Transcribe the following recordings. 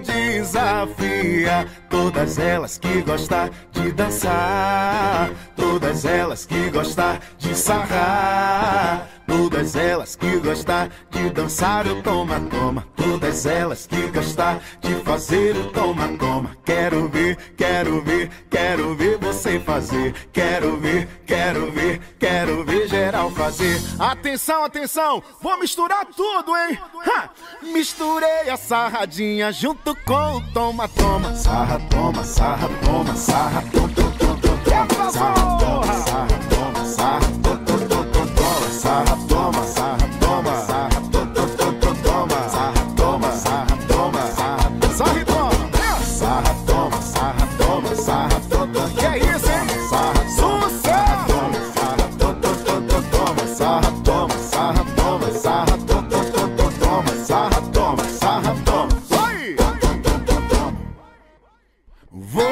desafia todas elas que gostam de dançar, todas elas que gostam de sarrar. Todas elas que gostam de dançar o toma, toma. Todas elas que gostam de fazer o toma, toma. Quero ver, quero ver, quero ver você fazer. Quero ver, quero ver, quero ver geral fazer. Atenção, atenção, vou misturar tudo, hein? Ha! Misturei a sarradinha junto com o toma, toma. Sarra, toma, sarra, toma, sarra, toma, toma, toma. Sarra,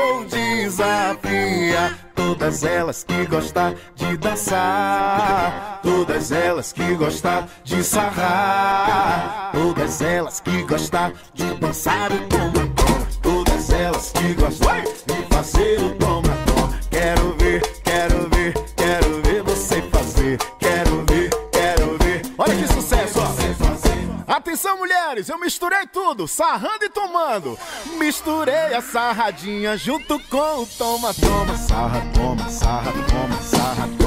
Vou desafiar todas elas que gostam de dançar, todas elas que gostam de sarrar, todas elas que gostam de dançar o toma Atenção, mulheres, eu misturei tudo, sarrando e tomando. Misturei a sarradinha junto com o toma, toma. Sarra, toma, sarra, toma, sarra, toma.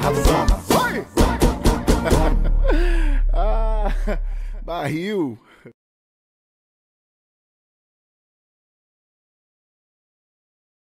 Toma. Vai! Ah, barril.